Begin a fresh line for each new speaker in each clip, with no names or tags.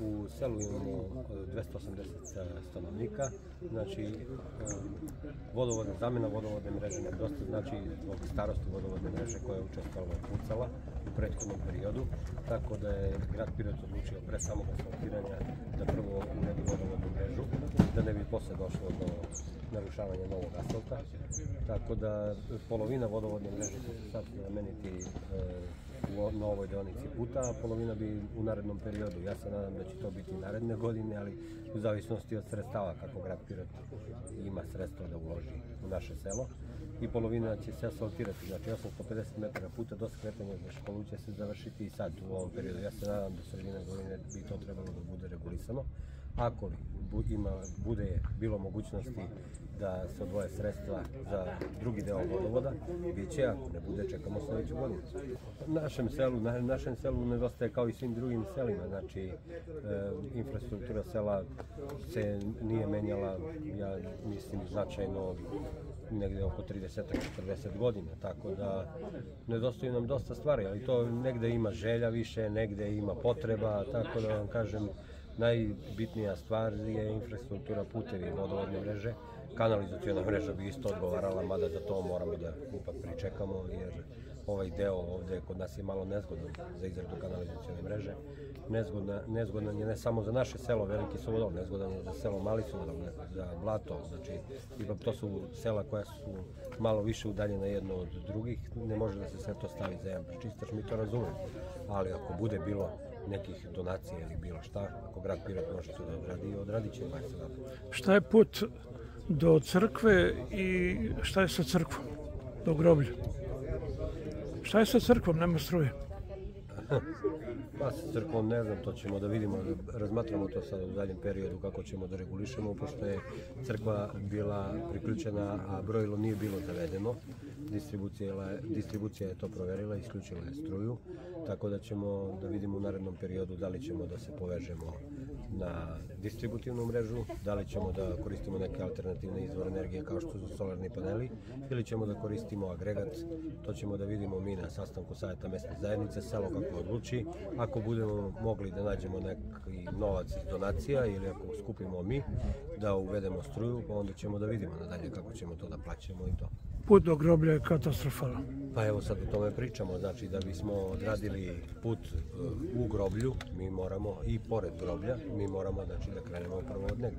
U selu imamo e, 280 stanovnika, znači e, vodovodna zamjena vodovodne mreže nam dosta znači zbog starosti vodovodne mreže koja je učestvala pucala u prethodnom periodu, tako da je grad Pirot odlučio pre samog asfaltiranja da prvo uredi vodovodnu mrežu, da ne bi posle došlo do narušavanja novog asfalta. Tako da polovina vodovodne mreže će se sad nameniti e, na ovoj deonici puta, a polovina bi u narednom periodu. Ja se nadam da će to biti naredne godine, ali u zavisnosti od sredstava kako grad Pirot ima sredstva da uloži u naše selo i polovina će se asfaltirati, znači 850 metara puta do skretanja za školu će se završiti i sad u ovom periodu. Ja se nadam da sredine godine bi to trebalo da bude regulisano. Ako ima, bude bilo mogućnosti da se odvoje sredstva za drugi deo vodovoda, bit će, ako ne bude, čekamo sledeću godinu. Našem selu, na, našem selu nedostaje kao i svim drugim selima, znači e, infrastruktura sela se nije menjala, ja mislim, značajno negde oko 30-40 godina, tako da nedostaju nam dosta stvari, ali to negde ima želja više, negde ima potreba, tako da vam kažem, najbitnija stvar je infrastruktura putevi vodovodne mreže. Kanalizacijona mreža bi isto odgovarala, mada za to moramo da ipak pričekamo, jer ovaj deo ovde kod nas je malo nezgodan za izradu kanalizacijone mreže. Nezgodna, nezgodan je ne samo za naše selo Veliki Suvodol, nezgodan je za selo Mali Suvodol, za Blato, znači ipak to su sela koja su malo više udaljena jedno od drugih, ne može da se sve to stavi za jedan prečistač, mi to razumemo, ali ako bude bilo nekih donacija ili bilo šta, ako grad Pirot može to da odradi, odradit će sada.
Šta je put do crkve i šta je sa crkvom? Do groblja? Šta je sa crkvom? Nema struje.
Pa crkvom ne znam, to ćemo da vidimo, razmatramo to sad u daljem periodu kako ćemo da regulišemo, pošto je crkva bila priključena, a brojilo nije bilo zavedeno. Distribucija, distribucija je to proverila, isključila je struju, tako da ćemo da vidimo u narednom periodu da li ćemo da se povežemo na distributivnu mrežu, da li ćemo da koristimo neke alternativne izvore energije kao što su solarni paneli ili ćemo da koristimo agregat, to ćemo da vidimo mi na sastanku savjeta mesne zajednice, selo kako odluči, ako budemo mogli da nađemo neki novac iz donacija ili ako skupimo mi da uvedemo struju, pa onda ćemo da vidimo nadalje kako ćemo to da plaćamo i to.
Put do groblja je katastrofalan.
Pa evo sad o tome pričamo, znači da bismo odradili put uh, u groblju, mi moramo i pored groblja, mi moramo znači da krenemo prvo od njega.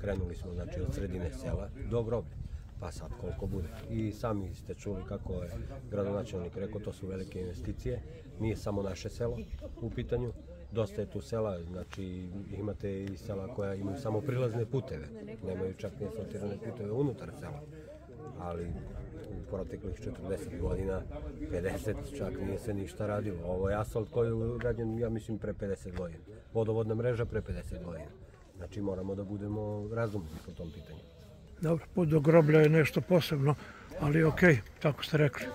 Krenuli smo znači od sredine sela do groblja pa sad koliko bude. I sami ste čuli kako je gradonačelnik rekao, to su velike investicije, nije samo naše selo u pitanju, dosta je tu sela, znači imate i sela koja imaju samo prilazne puteve, nemaju čak ni asfaltirane puteve unutar sela, ali u proteklih 40 godina, 50 čak nije se ništa radilo. Ovo je asfalt koji je urađen, ja mislim, pre 50 godina. Vodovodna mreža pre 50 godina. Znači moramo da budemo razumni po tom pitanju.
Dobro, put do groblja je nešto posebno, ali okej, okay, kako ste rekli.